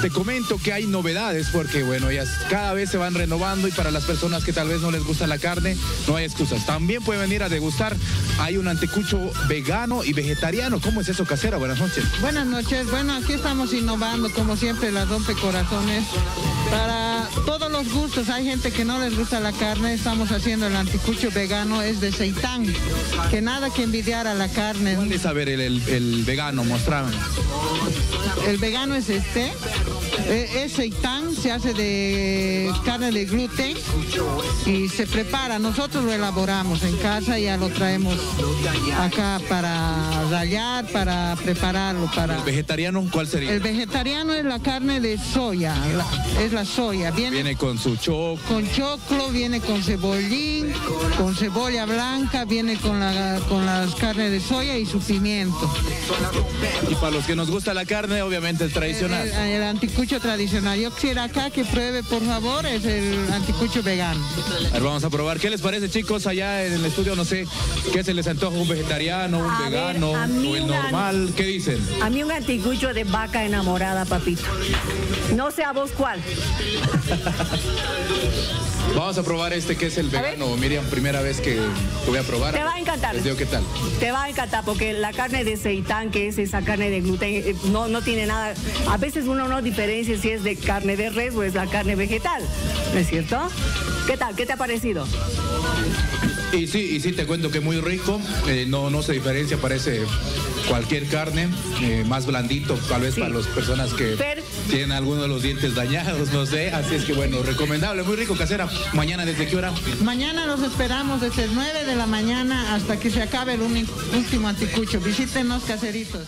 Te comento que hay novedades porque, bueno, ellas cada vez se van renovando y para las personas que tal vez no les gusta la carne, no hay excusas. También pueden venir a degustar. Hay un anticucho vegano y vegetariano. ¿Cómo es eso, casera? Buenas noches. Buenas noches. Bueno, aquí estamos innovando, como siempre, la rompe corazones. Para todos los gustos, hay gente que no les gusta la carne, estamos haciendo el anticucho vegano, es de seitán, que nada que envidiar a la carne. ¿Cuál es, a ver, el, el, el vegano? Mostrame. El vegano es este, es seitán, se hace de carne de gluten y se prepara. Nosotros lo elaboramos en casa y ya lo traemos acá para rallar, para prepararlo. Para... ¿El vegetariano cuál sería? El vegetariano es la carne de soya, la- es la soya. Viene, Viene con su choco. con choclo, viene con cebollín, con cebolla blanca, viene con, la, con las carnes de soya y su pimiento. Y para los que nos gusta la carne, obviamente el tradicional. El, el anticucho tradicional. Yo quisiera acá que pruebe, por favor, es el anticucho vegano. A ver, vamos a probar. ¿Qué les parece, chicos? Allá en el estudio, no sé, ¿qué se les antoja? ¿Un vegetariano, un A ver, vegano o el una- normal? ¿Qué dicen? A mí un anticucho de vaca enamorada, papito. No sé a vos cuál. Vamos a probar este que es el ver. vegano. Miriam, primera vez que que voy a probar. Te va a encantar. Les digo qué tal. Te va a encantar porque la carne de seitán, que es esa carne de gluten, eh, no, no tiene nada. A veces uno no diferencia si es de carne de res o es la carne vegetal. ¿No es cierto? ¿Qué tal? ¿Qué te ha parecido? Y sí, y sí, te cuento que es muy rico. eh, no, no se diferencia, parece cualquier carne. eh, más blandito, tal vez Sí. para las personas que Fer. tienen alguno de los dientes dañados, no sé. Así es que bueno, recomendable, muy rico, casera. Mañana, ¿desde qué hora? Mañana los esperamos desde 9 de la mañana hasta que se acabe el último anticucho. Visítenos, caseritos.